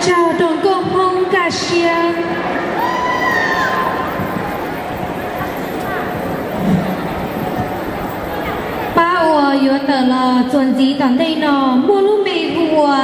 chào đồng công hong cả xiang bao ủa yếu là chuẩn bị toàn đây nọ mua lúc mê vua.